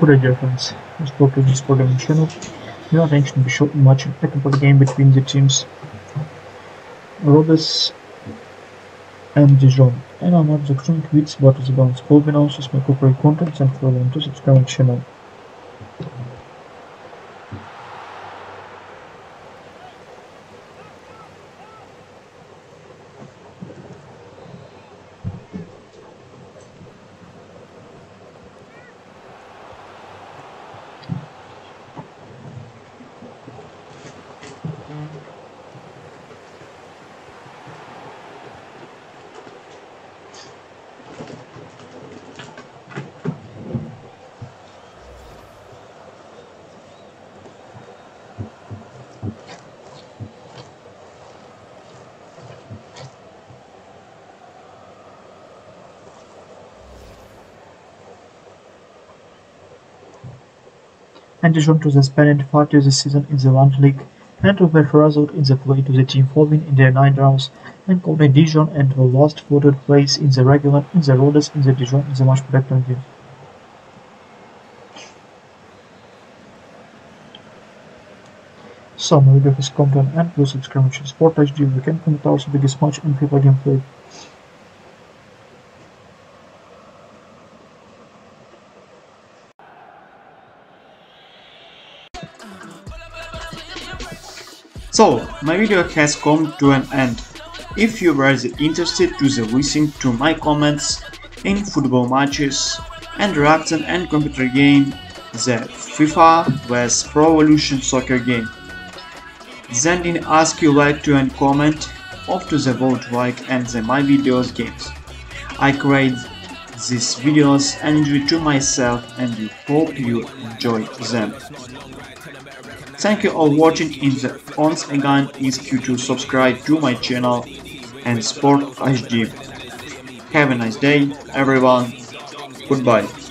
Alright dear friends, let's go to this program channel. Are going to be showing much technical game between the teams Rodez and Dijon. And I'm not the with what is about school announces my corporate contents and follow on to subscribe channel. And Dijon to spent part of the season in the One League to be result in the play to the team following in their nine rounds and called Dijon and the last voted place in the regular in the Rodez in the Dijon in the match prediction game. Some video his content and plus subscribe to Sport HD we can comment also biggest match in FIFA gameplay. So, my video has come to an end. If you were interested to the listen to my comments in football matches and reaction and computer game, the FIFA vs Pro Evolution Soccer game, then in ask you like to and comment off to the vote like and the my videos games. I create these videos and to myself and we hope you enjoy them. Thank you all watching in the once again ask you to subscribe to my channel and Sport HD. Have a nice day everyone. Goodbye.